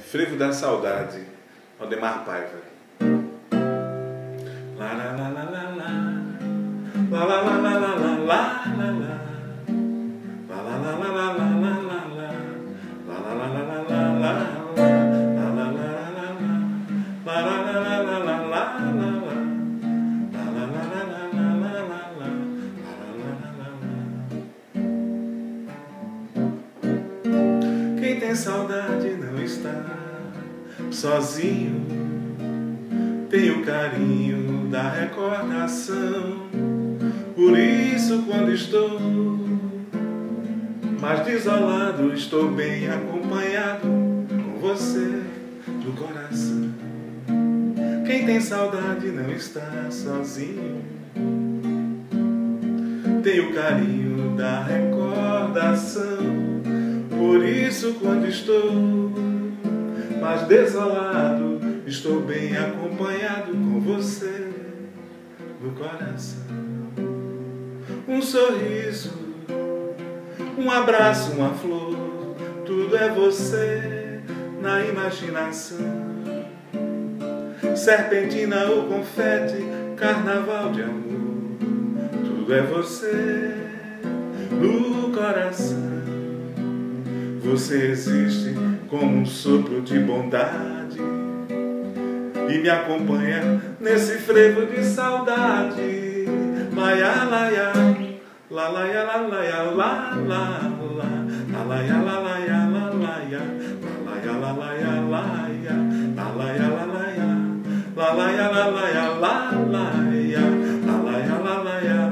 Frevo da Saudade, Aldemar Paiva. Lá, lá, lá, lá, lá, lá. Lá, lá, lá, tem saudade não está sozinho. Tem o carinho da recordação. Por isso, quando estou mais desolado, estou bem acompanhado com você no coração. Quem tem saudade não está sozinho. Tem o carinho da recordação. Por isso, quando estou mais desolado, estou bem acompanhado com você no coração. Um sorriso, um abraço, uma flor, tudo é você na imaginação. Serpentina ou confete, carnaval de amor, tudo é você no coração. Você existe como um sopro de bondade e me acompanha nesse frevo de saudade. Laia, laia, la laia, la laia, la la la, la laia, la laia, la laia, la laia, la laia, laia, la laia, la laia, la laia, la laia, la laia, la laia, la laia, la laia,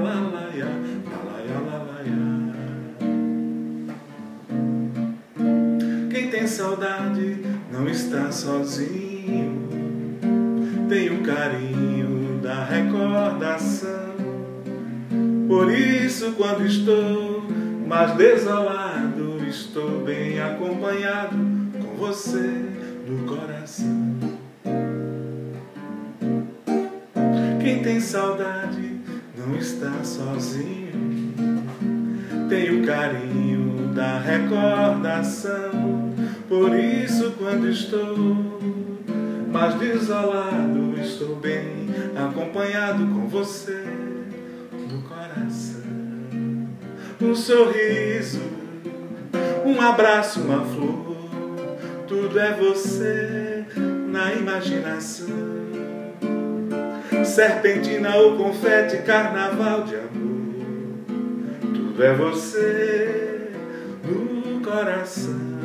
saudade não está sozinho. Tem o carinho da recordação. Por isso, quando estou mais desolado, estou bem acompanhado com você no coração. Quem tem saudade não está sozinho. Tem o carinho da recordação. Por isso, quando estou mais desolado, estou bem acompanhado com você no coração. Um sorriso, um abraço, uma flor, tudo é você na imaginação. Serpentina ou confete, carnaval de amor, tudo é você no coração.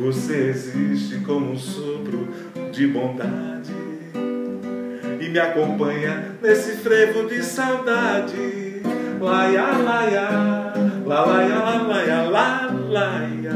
Você existe como um sopro de bondade e me acompanha nesse frevo de saudade. Laia, laia, la laia, la laia, la laia, la laia,